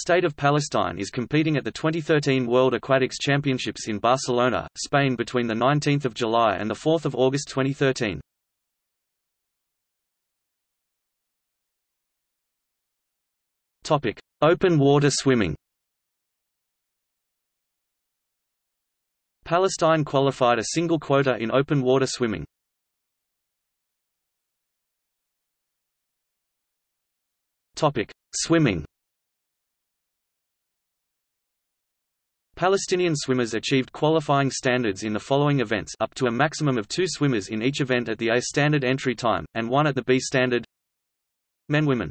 State of Palestine is competing at the 2013 World Aquatics Championships in Barcelona, Spain between 19 July and 4 August 2013. Topic: Open water swimming Palestine qualified a single quota in open water swimming. Topic: Swimming Palestinian swimmers achieved qualifying standards in the following events up to a maximum of two swimmers in each event at the A standard entry time, and one at the B standard. Men Women